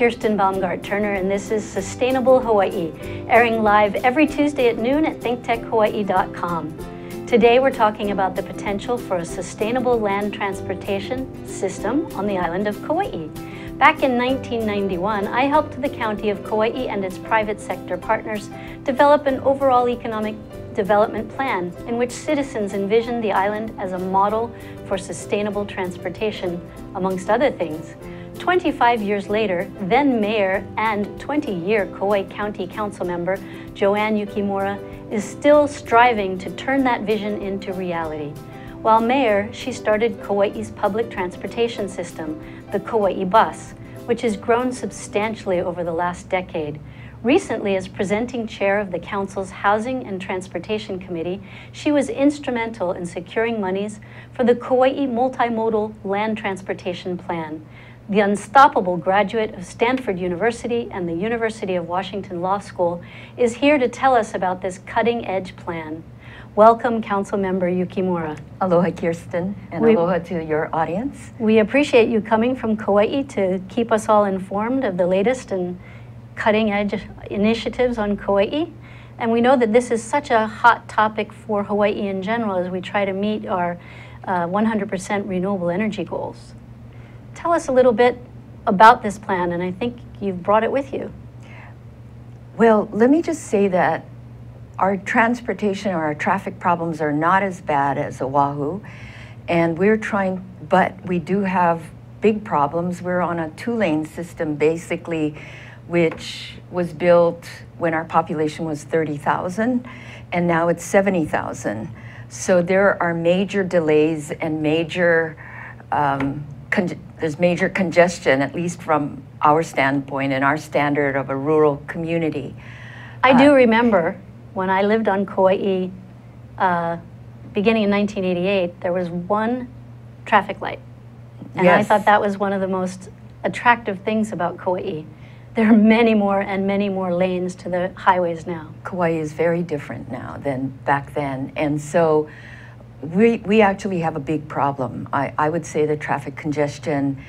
Kirsten Baumgart Turner, and this is Sustainable Hawaii, airing live every Tuesday at noon at thinktechhawaii.com. Today we're talking about the potential for a sustainable land transportation system on the island of Kauai. Back in 1991, I helped the County of Kauai and its private sector partners develop an overall economic development plan in which citizens envisioned the island as a model for sustainable transportation, amongst other things. 25 years later, then mayor and 20-year Kauai County Council member JoAnn Yukimura is still striving to turn that vision into reality. While mayor, she started Kauai's public transportation system, the Kauai Bus, which has grown substantially over the last decade. Recently, as presenting chair of the Council's Housing and Transportation Committee, she was instrumental in securing monies for the Kauai Multimodal Land Transportation Plan, the unstoppable graduate of Stanford University and the University of Washington Law School, is here to tell us about this cutting edge plan. Welcome, Council Member Yukimura. Aloha, Kirsten, and We- aloha to your audience. We appreciate you coming from Kauai to keep us all informed of the latest and cutting edge initiatives on Kauai. And we know that this is such a hot topic for Hawaii in general as we try to meet our uh, 100% renewable energy goals. Tell us a little bit about this plan, and I think you've brought it with you. Well, let me just say that our transportation or our traffic problems are not as bad as Oahu, and we're trying, but we do have big problems. We're on a two lane system basically, which was built when our population was 30,000, and now it's 70,000. So there are major delays and major um, there's major congestion, at least from our standpoint and our standard of a rural community. I do remember when I lived on Kauai, uh, beginning in 1988, there was one traffic light. And I thought that was one of the most attractive things about Kauai. There are many more and many more lanes to the highways now. Kauai is very different now than back then. And so we, we actually have a big problem. I, I would say that traffic congestion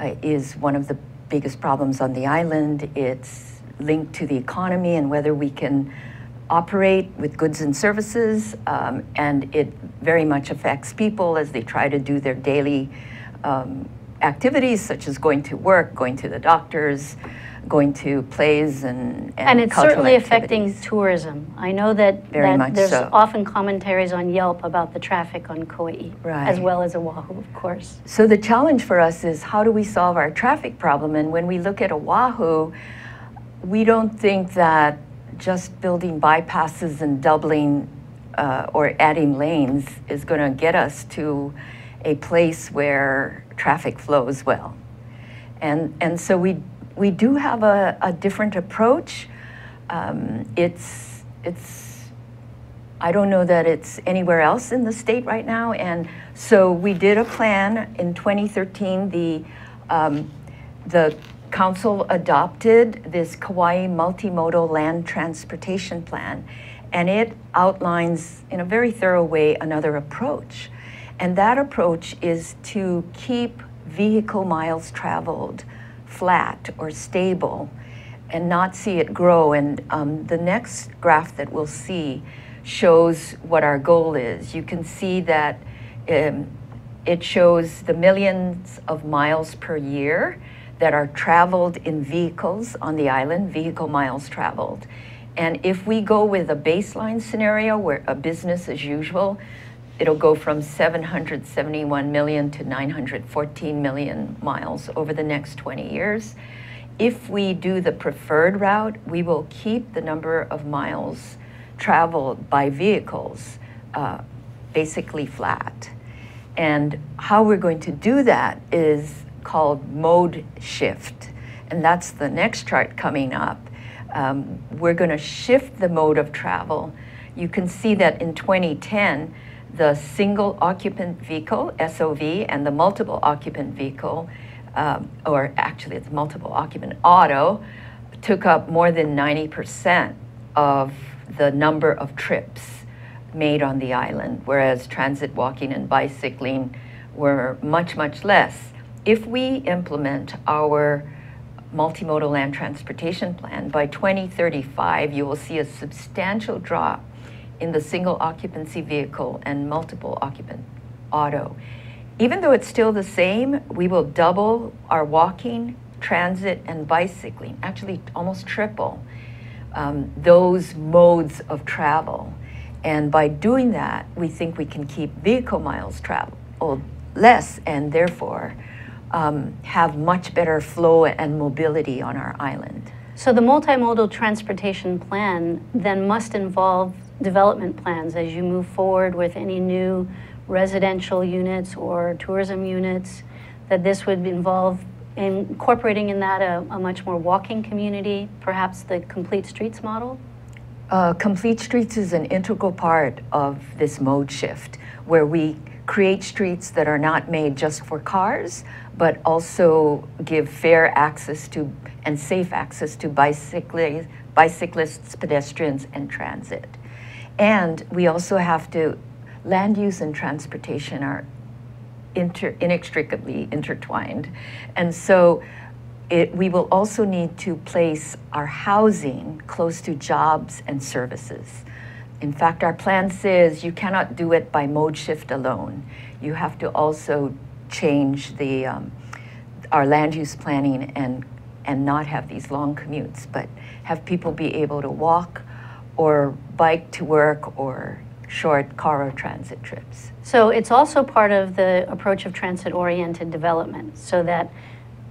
uh, is one of the biggest problems on the island. It's linked to the economy and whether we can operate with goods and services. Um, and it very much affects people as they try to do their daily um, activities, such as going to work, going to the doctors, going to plays and, and, And it's certainly affecting tourism. I know that, Very that much there's so. often commentaries on Yelp about the traffic on Kauai, as well as Oahu, of course. So the challenge for us is how do we solve our traffic problem? And when we look at Oahu, we don't think that just building bypasses and doubling uh, or adding lanes is going to get us to a place where traffic flows well. And, and so we, we do have a, a different approach. Um, it's, it's I don't know that it's anywhere else in the state right now. And so we did a plan in 2013. The, um, the council adopted this Kauai Multimodal Land Transportation Plan, and it outlines in a very thorough way another approach. And that approach is to keep vehicle miles traveled flat or stable and not see it grow. And um, the next graph that we'll see shows what our goal is. You can see that um, it shows the millions of miles per year that are traveled in vehicles on the island, vehicle miles traveled. And if we go with a baseline scenario where a business as usual, it'll go from 771 million to 914 million miles over the next 20 years. If we do the preferred route, we will keep the number of miles traveled by vehicles uh, basically flat. And how we're going to do that is called mode shift. And that's the next chart coming up. Um, we're going to shift the mode of travel. You can see that in 2010, the single occupant vehicle, SOV, and the multiple occupant vehicle, um, or actually it's multiple occupant auto, took up more than 90% of the number of trips made on the island, whereas transit walking and bicycling were much, much less. If we implement our multimodal land transportation plan, by 2035, you will see a substantial drop in the single occupancy vehicle and multiple occupant auto. Even though it's still the same, we will double our walking, transit, and bicycling, actually almost triple um, those modes of travel. And by doing that, we think we can keep vehicle miles traveled less and therefore um, have much better flow and mobility on our island. So the multimodal transportation plan then must involve development plans as you move forward with any new residential units or tourism units, that this would involve incorporating in that a, a much more walking community, perhaps the complete streets model? Uh, complete streets is an integral part of this mode shift where we create streets that are not made just for cars, but also give fair access to and safe access to bicyclists, bicyclists, pedestrians, and transit. And we also have to, land use and transportation are inter, inextricably intertwined. And so it, we will also need to place our housing close to jobs and services. In fact, our plan says you cannot do it by mode shift alone. You have to also change the, um, our land use planning and, and not have these long commutes, but have people be able to walk or bike to work or short car or transit trips. So it's also part of the approach of transit-oriented development so that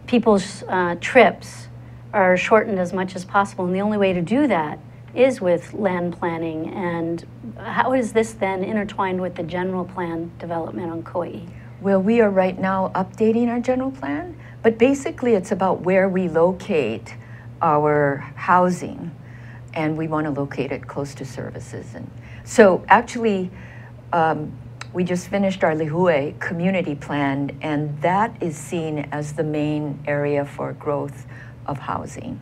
people's uh, trips are shortened as much as possible. And the only way to do that is with land planning and how is this then intertwined with the general plan development on Kauai? Well, we are right now updating our general plan, but basically it's about where we locate our housing and we want to locate it close to services. And so actually, um, we just finished our Lihue community plan and that is seen as the main area for growth of housing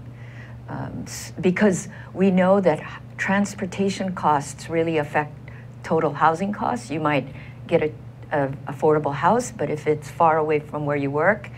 um, because we know that transportation costs really affect total housing costs. You might get a, a, affordable house, but if it's far away from where you work,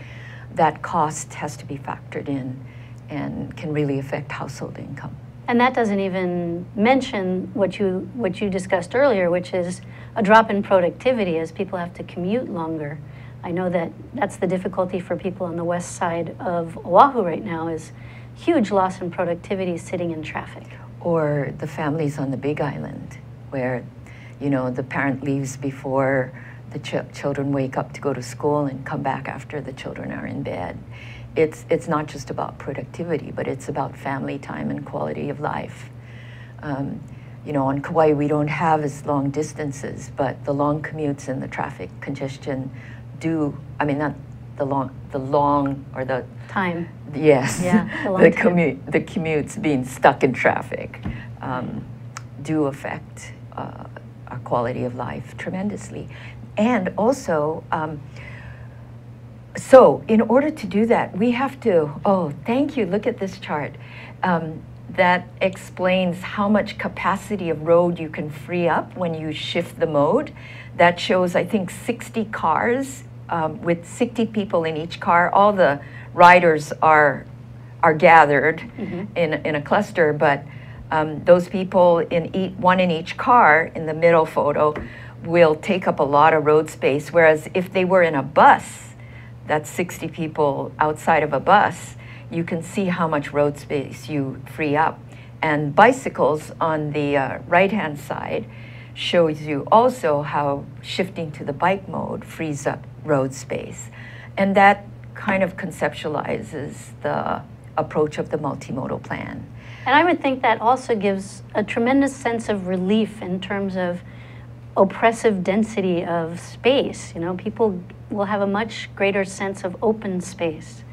that cost has to be factored in and can really affect household income. And that doesn't even mention what you what you discussed earlier, which is a drop in productivity as people have to commute longer. I know that that's the difficulty for people on the west side of Oahu right now is huge loss in productivity sitting in traffic. Or the families on the Big Island, where, you know, the parent leaves before the ch children wake up to go to school and come back after the children are in bed. It's, it's not just about productivity, but it's about family time and quality of life. Um, you know, on Kauai, we don't have as long distances, but the long commutes and the traffic congestion do, I mean, not the long, the long or the time. Yes. Yeah. The, the commute, the commutes being stuck in traffic, um, do affect uh, our quality of life tremendously, and also. Um, so, in order to do that, we have to. Oh, thank you. Look at this chart. Um, that explains how much capacity of road you can free up when you shift the mode. That shows, I think, 60 cars um, with 60 people in each car. All the riders are are gathered mm-hmm. in in a cluster, but um, those people in each, one in each car in the middle photo will take up a lot of road space. Whereas if they were in a bus, that's 60 people outside of a bus, you can see how much road space you free up. And bicycles on the uh, right hand side shows you also how shifting to the bike mode frees up road space. And that kind of conceptualizes the approach of the multimodal plan. And I would think that also gives a tremendous sense of relief in terms of oppressive density of space. You know, people will have a much greater sense of open space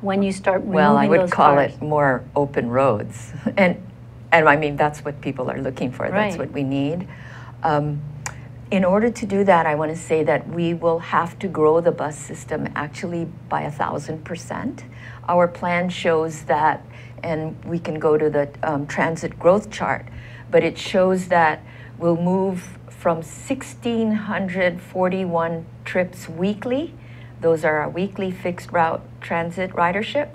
when you start Well, I would call cars. it more open roads. And, and I mean, that's what people are looking for. That's Right. what we need. Um, in order to do that, I want to say that we will have to grow the bus system actually by a thousand percent. Our plan shows that, and we can go to the um, transit growth chart, but it shows that we'll move from 1,641 trips weekly, those are our weekly fixed route transit ridership,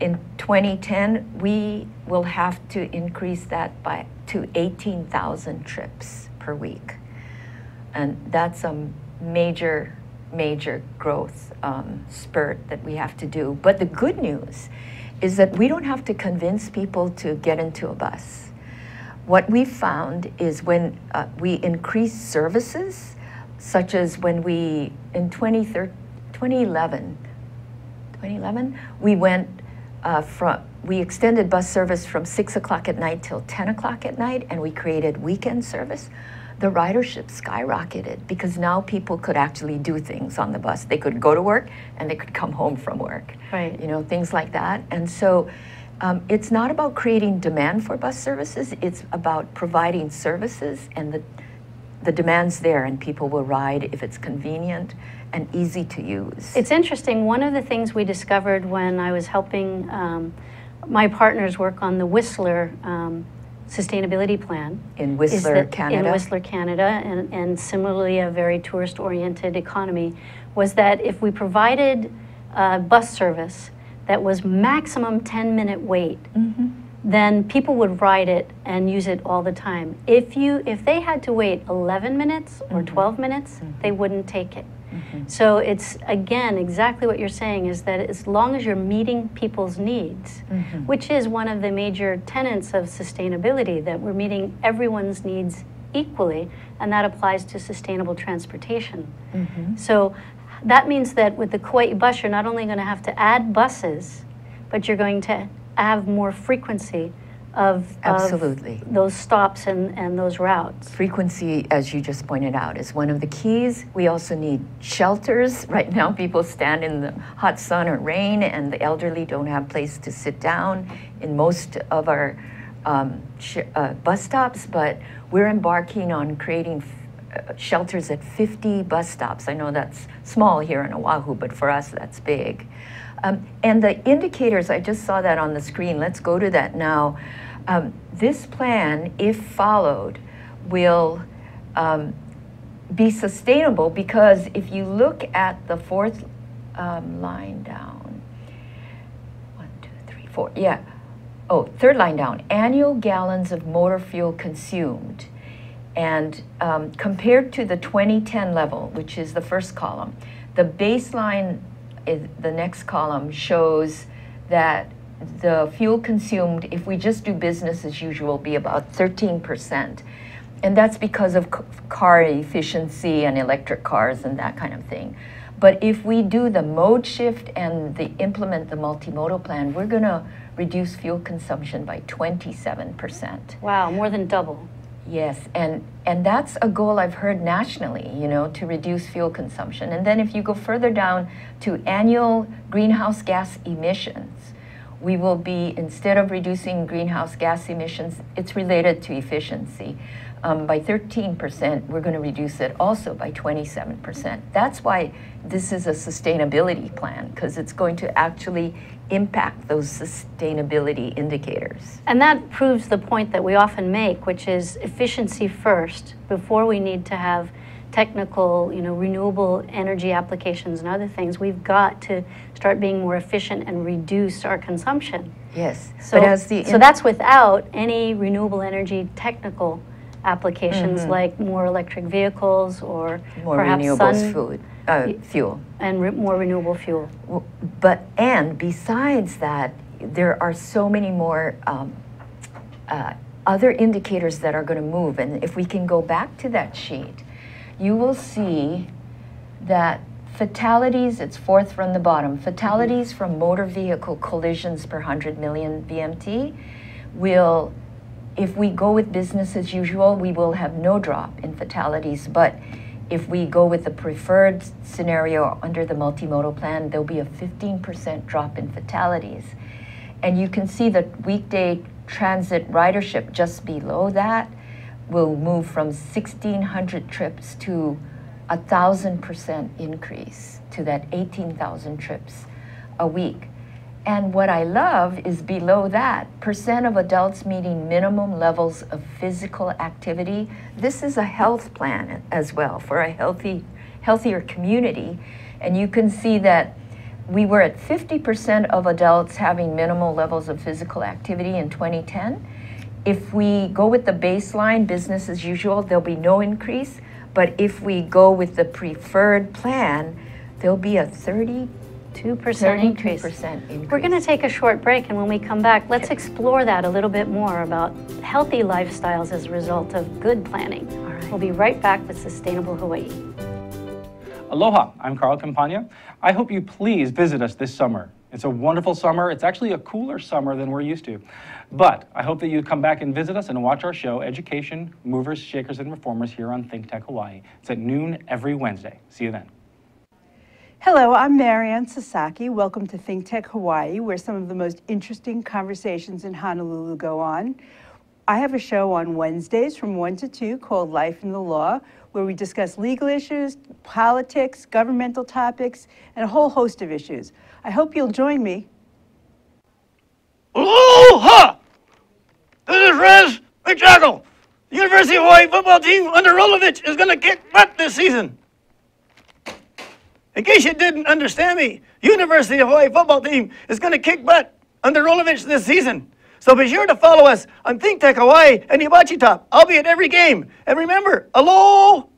in 2010, we will have to increase that by to 18,000 trips per week. And that's a major, major growth um, spurt that we have to do. But the good news is that we don't have to convince people to get into a bus. What we found is when uh, we increase services, such as when we, in 2011, 2011, we went uh, from, we extended bus service from 6 o'clock at night till 10 o'clock at night, and we created weekend service. The ridership skyrocketed because now people could actually do things on the bus. They could go to work and they could come home from work. Right. You know, things like that. And so um, it's not about creating demand for bus services, it's about providing services and the, the demand's there and people will ride if it's convenient and easy to use. It's interesting. One of the things we discovered when I was helping um, my partners work on the Whistler um, sustainability plan in Whistler, Canada. In Whistler, Canada, and, and similarly a very tourist-oriented economy, was that if we provided uh, bus service that was maximum 10-minute wait, mm-hmm. then people would ride it and use it all the time. If you if they had to wait 11 minutes or mm-hmm. 12 minutes, mm-hmm. they wouldn't take it. Mm-hmm. So it's again exactly what you're saying is that as long as you're meeting people's needs, mm-hmm. which is one of the major tenets of sustainability, that we're meeting everyone's needs equally, and that applies to sustainable transportation. Mm-hmm. So that means that with the Kauai bus, you're not only going to have to add buses, but you're going to have more frequency of, Absolutely. Of those stops and, and those routes. Frequency, as you just pointed out, is one of the keys. We also need shelters. Right now, people stand in the hot sun or rain, and the elderly don't have place to sit down in most of our um, uh, bus stops, but we're embarking on creating shelters at 50 bus stops. I know that's small here in Oahu, but for us, that's big. Um, and the indicators, I just saw that on the screen. Let's go to that now. Um, this plan, if followed, will um, be sustainable because if you look at the fourth um, line down, one, two, three, four, yeah. Oh, third line down, annual gallons of motor fuel consumed. And um, compared to the 2010 level, which is the first column, the baseline, is, the next column shows that the fuel consumed, if we just do business as usual, be about 13%. And that's because of car efficiency and electric cars and that kind of thing. But if we do the mode shift and the implement the multimodal plan, we're going to reduce fuel consumption by 27%. Wow, more than double. Yes, and and that's a goal I've heard nationally, you know, to reduce fuel consumption. And then if you go further down to annual greenhouse gas emissions, we will be, instead of reducing greenhouse gas emissions, it's related to efficiency. Um, by 13%, we're going to reduce it also by 27%. That's why this is a sustainability plan, because it's going to actually impact those sustainability indicators. And that proves the point that we often make, which is efficiency first, before we need to have technical, you know, renewable energy applications and other things, we've got to start being more efficient and reduce our consumption. Yes. So, so that's without any renewable energy technical applications mm-hmm. like more electric vehicles or more perhaps renewables sun, food, uh, fuel and re- more renewable fuel. But and besides that, there are so many more um, uh, other indicators that are going to move. And if we can go back to that sheet, you will see that fatalities, it's fourth from the bottom, fatalities mm-hmm. from motor vehicle collisions per 100 million VMT will, if we go with business as usual, we will have no drop in fatalities. But if we go with the preferred scenario under the multimodal plan, there'll be a 15% drop in fatalities. And you can see the weekday transit ridership just below that will move from 1,600 trips to a thousand percent increase to that 18,000 trips a week. And what I love is below that percent of adults meeting minimum levels of physical activity. This is a health plan as well for a healthy, healthier community. And you can see that we were at 50% of adults having minimal levels of physical activity in 2010. If we go with the baseline, business as usual, there'll be no increase. But if we go with the preferred plan, there'll be a 30 2% increase. 32% increase. We're going to take a short break, and when we come back, let's explore that a little bit more about healthy lifestyles as a result of good planning. All right. We'll be right back with Sustainable Hawaii. Aloha, I'm Carl Campagna. I hope you please visit us this summer. It's a wonderful summer. It's actually a cooler summer than we're used to. But I hope that you come back and visit us and watch our show, Education, Movers, Shakers, and Reformers, here on Think Tech Hawaii. It's at noon every Wednesday. See you then. Hello, I'm Marianne Sasaki. Welcome to Think Tech Hawaii, where some of the most interesting conversations in Honolulu go on. I have a show on Wednesdays from 1 to 2 called Life in the Law, where we discuss legal issues, politics, governmental topics, and a whole host of issues. I hope you'll join me. Aloha! This is Rez McJackal. The University of Hawaii football team under Rolovich is going to kick butt this season. In case you didn't understand me, University of Hawaii football team is going to kick butt under Rolovich this season. So be sure to follow us on Think Hawaii and Hibachi Top. I'll be at every game. And remember, aloha!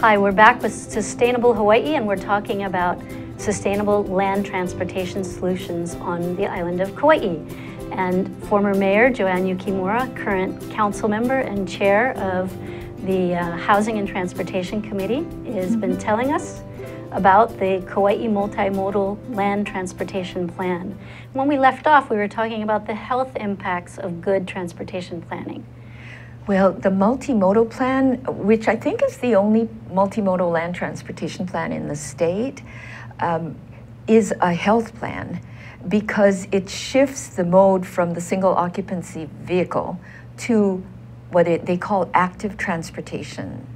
Hi, we're back with Sustainable Hawaii, and we're talking about sustainable land transportation solutions on the island of Kauai. And former Mayor JoAnn Yukimura, current council member and chair of the uh, Housing and Transportation Committee, has been telling us about the Kauai Multimodal Land Transportation Plan. When we left off, we were talking about the health impacts of good transportation planning. Well, the multimodal plan, which I think is the only multimodal land transportation plan in the state, um, is a health plan because it shifts the mode from the single occupancy vehicle to what it, they call active transportation,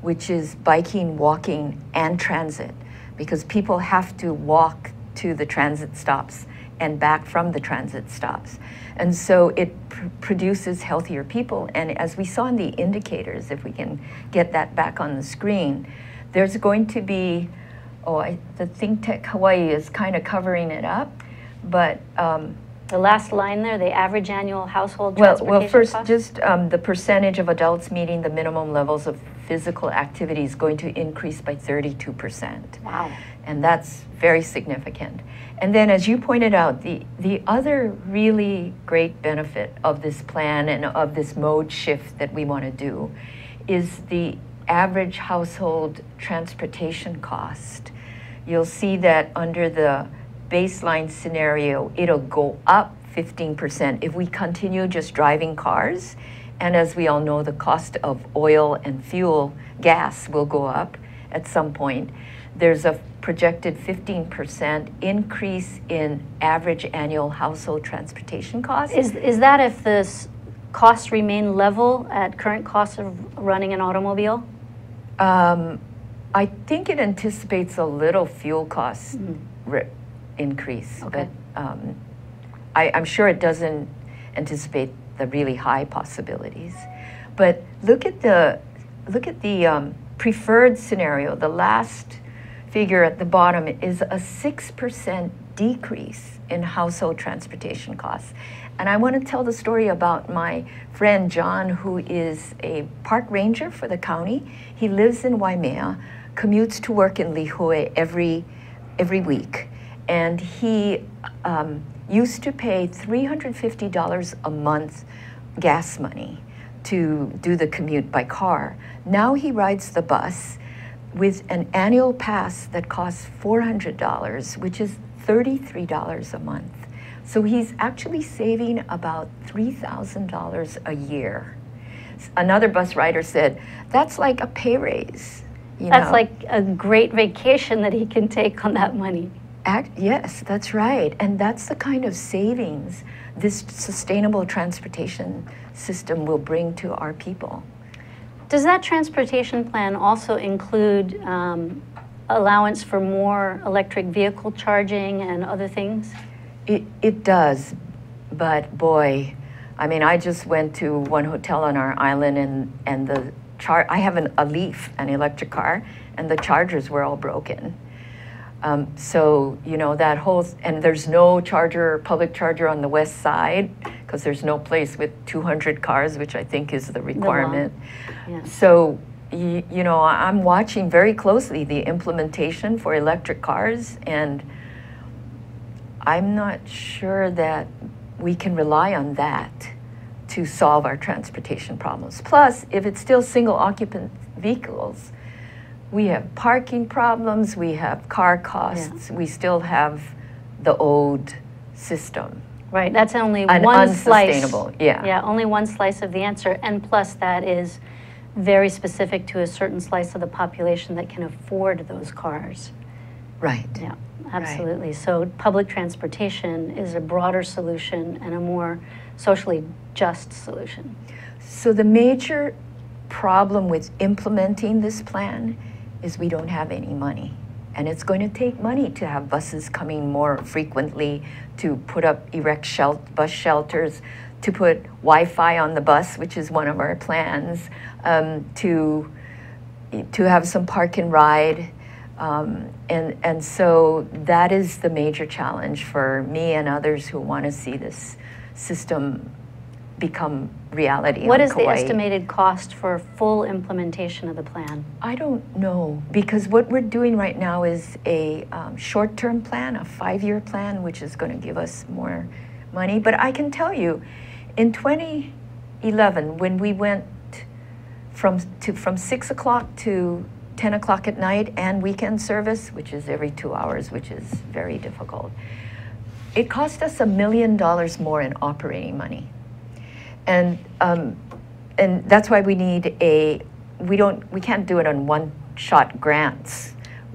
which is biking, walking, and transit, because people have to walk to the transit stops and back from the transit stops. And so it pr- produces healthier people. And as we saw in the indicators, if we can get that back on the screen, there's going to be, oh, I, the Think Tech Hawaii is kind of covering it up, but um, The last line there, the average annual household well, transportation well, first, cost? just um, the percentage of adults meeting the minimum levels of physical activity is going to increase by 32%. Wow. And that's very significant. And then, as you pointed out, the, the other really great benefit of this plan and of this mode shift that we want to do is the average household transportation cost. You'll see that under the baseline scenario, it'll go up 15% if we continue just driving cars. And as we all know, the cost of oil and fuel, gas, will go up at some point. There's a projected 15% increase in average annual household transportation costs. Is, is that if the costs remain level at current costs of running an automobile? Um, I think it anticipates a little fuel cost ri- increase. Okay. but um, I, I'm sure it doesn't anticipate the really high possibilities. But look at the look at the um, preferred scenario. The last figure at the bottom is a six percent decrease in household transportation costs. And I want to tell the story about my friend John, who is a park ranger for the county. He lives in Waimea, commutes to work in Lihue every every week, and he um, used to pay $350 a month gas money to do the commute by car. Now he rides the bus with an annual pass that costs $400, which is $33 a month. So he's actually saving about $3,000 a year. Another bus rider said, that's like a pay raise. You That's know? like a great vacation that he can take on that money. Act, yes, that's right. And that's the kind of savings this sustainable transportation system will bring to our people. Does that transportation plan also include um, allowance for more electric vehicle charging and other things? It, it does, but boy, I mean, I just went to one hotel on our island and, and the char, I have an, a Leaf, an electric car, and the chargers were all broken. Um, so, you know, that whole, and there's no charger, public charger on the west side because there's no place with 200 cars, which I think is the requirement. Yeah. So, you, you know, I'm watching very closely the implementation for electric cars, and I'm not sure that we can rely on that to solve our transportation problems. Plus, if it's still single occupant vehicles, we have parking problems, we have car costs, we still have the old system. Right, that's only And one slice. unsustainable, yeah. Yeah, only one slice of the answer, and plus that is very specific to a certain slice of the population that can afford those cars. Right. Yeah, absolutely. So public transportation is a broader solution and a more socially just solution. So the major problem with implementing this plan is we don't have any money. And it's going to take money to have buses coming more frequently, to put up erect shel- bus shelters, to put Wi-Fi on the bus, which is one of our plans, um, to to have some park and ride. Um, and, and so that is the major challenge for me and others who want to see this system become reality. What is the estimated cost for full implementation of the plan? I don't know because what we're doing right now is a um, short term plan, a five year plan, which is going to give us more money. But I can tell you, in 2011, when we went from, to, from 6 o'clock to 10 o'clock at night and weekend service, which is every two hours, which is very difficult, it cost us a million dollars more in operating money. And, um, and that's why we need a, we don't, we can't do it on one-shot grants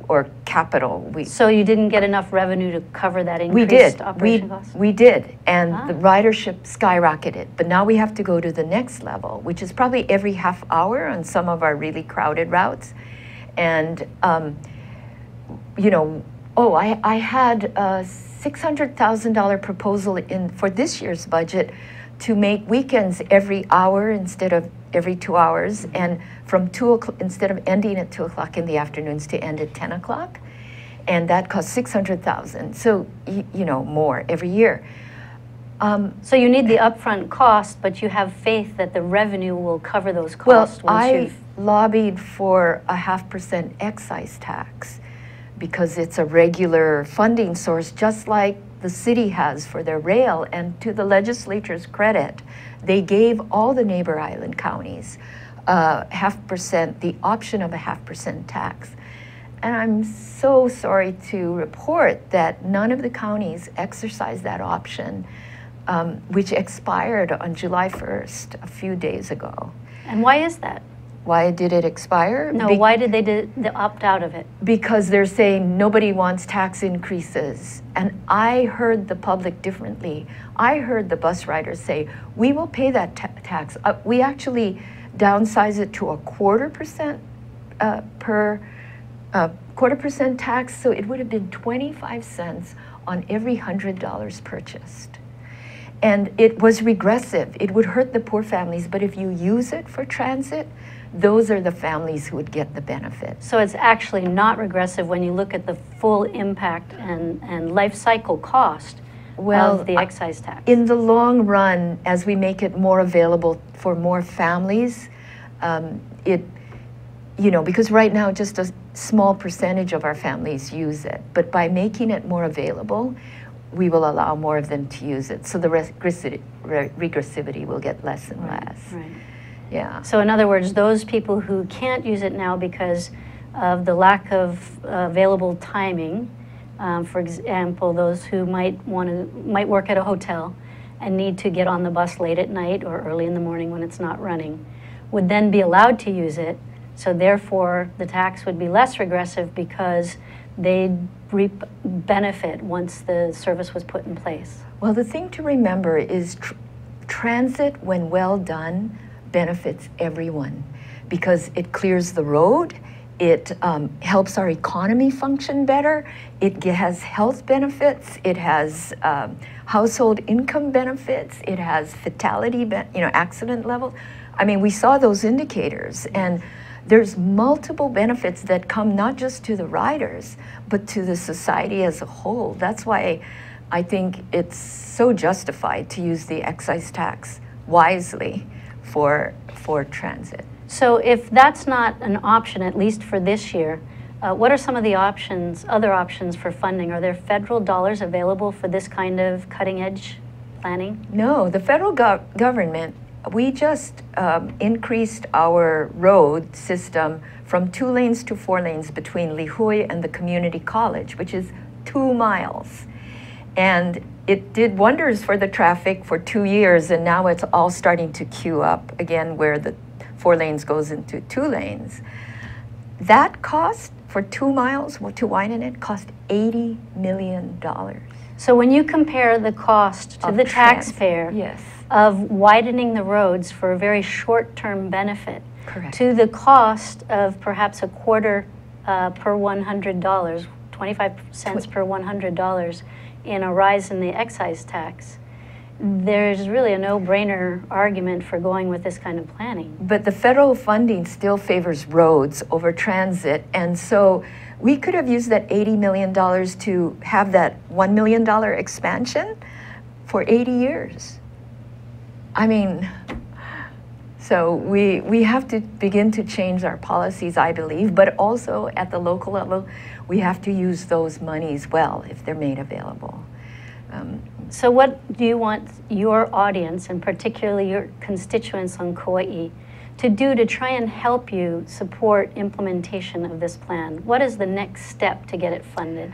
or capital. We, So you didn't get enough revenue to cover that we increased did, we, operation cost? we did, and the Ah. ridership skyrocketed. But now we have to go to the next level, which is probably every half hour on some of our really crowded routes. And, um, you know, oh, I, I had a $600,000 proposal in, for this year's budget to make weekends every hour instead of every two hours, and from two o'clock, instead of ending at two o'clock in the afternoons to end at 10 o'clock. And that cost 600,000. So, you know, more every year. Um, So you need the upfront cost, but you have faith that the revenue will cover those Well, costs once I you've... lobbied for a half percent excise tax because it's a regular funding source, just like the city has for their rail. And to the legislature's credit, they gave all the neighbor island counties uh, half percent, the option of a half percent tax. And I'm so sorry to report that none of the counties exercised that option, um, which expired on July 1st, a few days ago. And why is that? Why did it expire? No, Be- why did they do- opt out of it? Because they're saying nobody wants tax increases. And I heard the public differently. I heard the bus riders say, we will pay that ta- tax. Uh, we actually downsize it to a quarter percent uh, per uh, quarter percent tax, so it would have been 25 cents on every $100 purchased. And it was regressive. It would hurt the poor families, but if you use it for transit, those are the families who would get the benefit. So it's actually not regressive when you look at the full impact and, and life cycle cost Well, of the excise tax. In the long run, as we make it more available for more families, um, it, you know, because right now just a small percentage of our families use it, but by making it more available, we will allow more of them to use it. So the regressivity, re- regressivity will get less and less. Right. Yeah. So in other words, those people who can't use it now because of the lack of uh, available timing, um, for example, those who might want to might work at a hotel and need to get on the bus late at night or early in the morning when it's not running, would then be allowed to use it. So therefore, the tax would be less regressive because they'd reap benefit once the service was put in place. Well, the thing to remember is tr- transit, when well done, benefits everyone because it clears the road, It um, helps our economy function better. It has health benefits. It has um, household income benefits. It has fatality, you know, accident levels. I mean, we saw those indicators, and there's multiple benefits that come not just to the riders, but to the society as a whole. That's why I think it's so justified to use the excise tax wisely for for transit. So if that's not an option, at least for this year, uh, what are some of the options, other options for funding? Are there federal dollars available for this kind of cutting edge planning? No, the federal gov- government, we just um, increased our road system from two lanes to four lanes between Lihue and the community college, which is two miles. And it did wonders for the traffic for two years, and now it's all starting to queue up again where the four lanes goes into two lanes. That cost for two miles to widen it cost $80 million. So when you compare the cost to Of the trans- taxpayer Yes. of widening the roads for a very short-term benefit Correct. to the cost of perhaps a quarter uh, per $100, 25 cents per $100 in a rise in the excise tax, there's really a no-brainer argument for going with this kind of planning. But the federal funding still favors roads over transit. And so we could have used that $80 million to have that $1 million expansion for 80 years. I mean, so we, we have to begin to change our policies, I believe, but also at the local level, we have to use those monies well if they're made available. Um, So what do you want your audience, and particularly your constituents on Kauai, to do to try and help you support implementation of this plan? What is the next step to get it funded?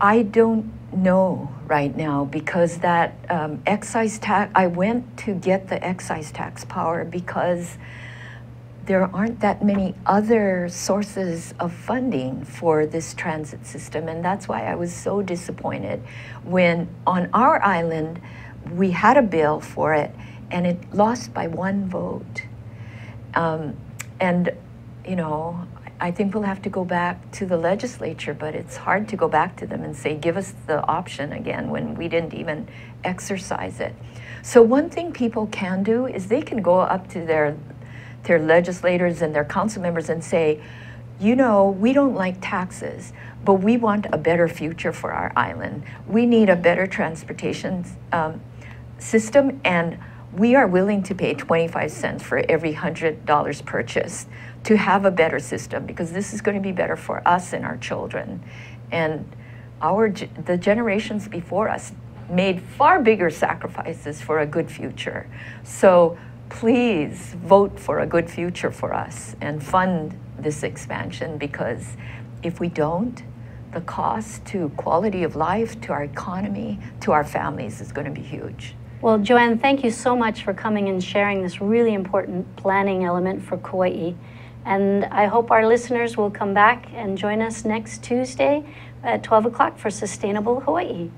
I don't know right now because that um, excise tax, I went to get the excise tax power because there aren't that many other sources of funding for this transit system. And that's why I was so disappointed when on our island we had a bill for it and it lost by one vote. Um, and, you know, I think we'll have to go back to the legislature, but it's hard to go back to them and say, give us the option again when we didn't even exercise it. So, one thing people can do is they can go up to their, their legislators and their council members and say, you know, we don't like taxes, but we want a better future for our island. We need a better transportation um, system, and we are willing to pay 25 cents for every $100 purchased to have a better system because this is going to be better for us and our children. And our, the generations before us made far bigger sacrifices for a good future. So please vote for a good future for us and fund this expansion because if we don't, the cost to quality of life, to our economy, to our families is going to be huge. Well, JoAnn, thank you so much for coming and sharing this really important planning element for Kauai. And I hope our listeners will come back and join us next Tuesday at 12 o'clock for Sustainable Hawaii.